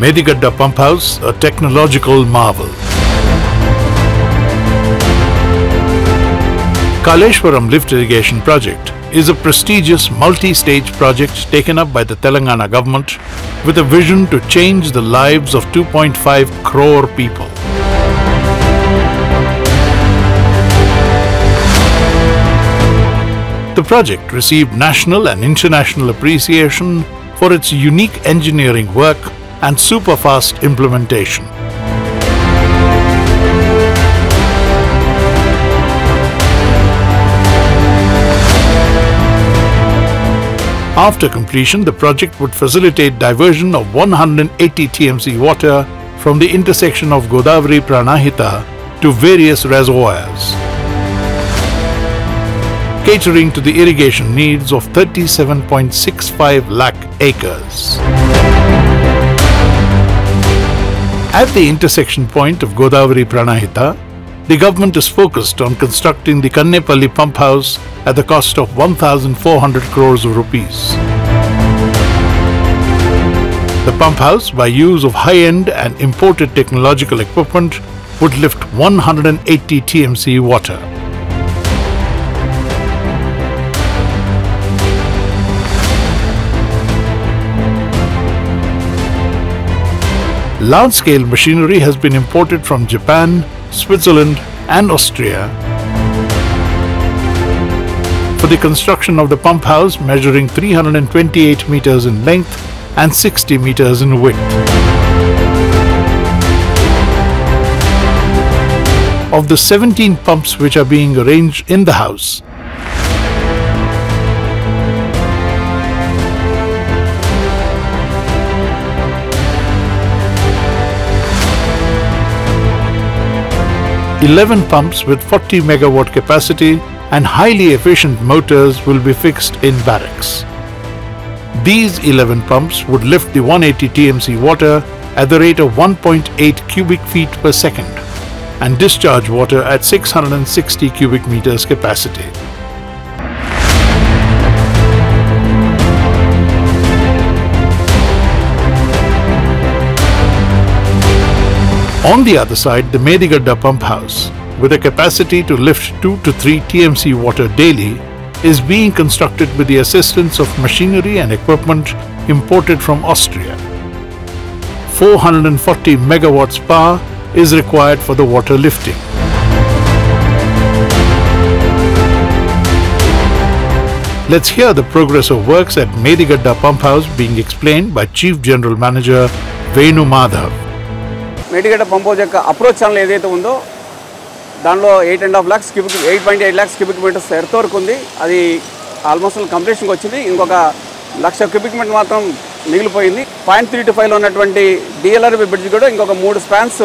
Medigadda Pump House, a technological marvel. Kaleshwaram Lift Irrigation Project is a prestigious multi-stage project taken up by the Telangana government with a vision to change the lives of 2.5 crore people. The project received national and international appreciation for its unique engineering work and super-fast implementation. After completion, the project would facilitate diversion of 180 TMC water from the intersection of Godavari Pranahita to various reservoirs, catering to the irrigation needs of 37.65 lakh acres. At the intersection point of Godavari Pranahita, the government is focused on constructing the Kannepalli pump house at the cost of 1,400 crores of rupees. The pump house, by use of high-end and imported technological equipment, would lift 180 TMC water. Large-scale machinery has been imported from Japan, Switzerland and Austria for the construction of the pump house measuring 328 meters in length and 60 meters in width. Of the 17 pumps which are being arranged in the house, Eleven pumps with 40 megawatt capacity and highly efficient motors will be fixed in barracks. These 11 pumps would lift the 180 TMC water at the rate of 1.8 cubic feet per second and discharge water at 660 cubic meters capacity. On the other side, the Medigadda pump house, with a capacity to lift 2 to 3 TMC water daily, is being constructed with the assistance of machinery and equipment imported from Austria. 440 megawatts power is required for the water lifting. Let's hear the progress of works at Medigadda Pump House being explained by Chief General Manager Venu Madhav. Medigadda పంపోజ్ యొక్క approach channel ఏదైతే ఉందో దానిలో eight and half lakhs cubic eight point eight lakhs cubic metres earth వరకు ఉంది. అది almost కంప్లీషన్కి వచ్చింది. ఇంకొక లక్ష cubic metre మాత్రం మిగిలిపోయింది. పాయింట్ త్రీ టు ఫైవ్లో ఉన్నటువంటి డిఎల్ఆర్బి బ్రిడ్జ్ కూడా ఇంకొక మూడు స్పాన్స్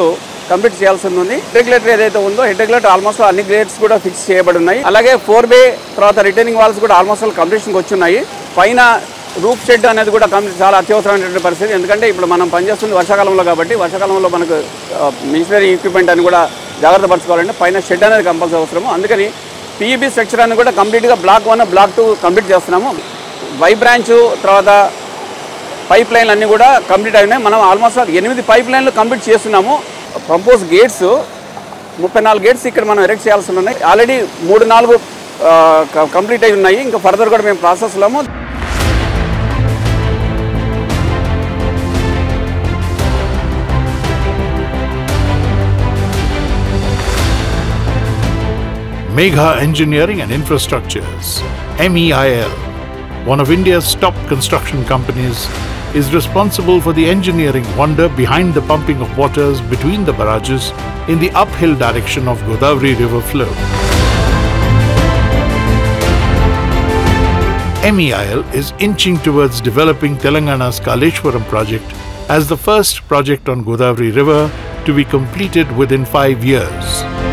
కంప్లీట్ చేయాల్సి ఉంది. రెగ్యులేటర్ ఏదైతే ఉందో హెడ్ రెగ్యులేటర్ ఆల్మోస్ట్ అన్ని గ్రేడ్స్ కూడా ఫిక్స్ చేయబడి ఉన్నాయి. అలాగే ఫోర్ బే తర్వాత రిటైనింగ్ వాల్స్ కూడా ఆల్మోస్ట్ కంప్లీషన్కి వచ్చున్నాయి. పైన రూప్ షెడ్ అనేది కూడా కంప్లీట్ చాలా అత్యవసరమైనటువంటి పరిస్థితి. ఎందుకంటే ఇప్పుడు మనం పనిచేస్తుంది వర్షాకాలంలో కాబట్టి వర్షాకాలంలో మనకు మిషనరీ ఎక్విప్మెంట్ అని కూడా జాగ్రత్త పరచుకోవాలంటే పైన షెడ్ అనేది కంపల్సరీ అవసరము. అందుకని పీబీ స్ట్రక్చర్ అని కూడా కంప్లీట్గా block one block two complete చేస్తున్నాము. వై బ్రాంచ్ తర్వాత పైప్ లైన్లు అన్నీ కూడా కంప్లీట్ అయినాయి. మనం ఆల్మోస్ట్ ఎనిమిది పైప్ లైన్లు కంప్లీట్ చేస్తున్నాము. ప్రపోజ్ గేట్స్ ముప్పై నాలుగు గేట్స్ ఇక్కడ మనం ఎరెక్ట్ చేయాల్సి ఉన్నాయి. ఆల్రెడీ మూడు నాలుగు కంప్లీట్ అయి ఉన్నాయి. ఇంకా ఫర్దర్ కూడా మేము ప్రాసెస్లో Megha Engineering and Infrastructures, MEIL, one of India's top construction companies, is responsible for the engineering wonder behind the pumping of waters between the barrages in the uphill direction of Godavari river flow. MEIL is inching towards developing Telangana's Kaleshwaram project as the first project on Godavari river to be completed within five years.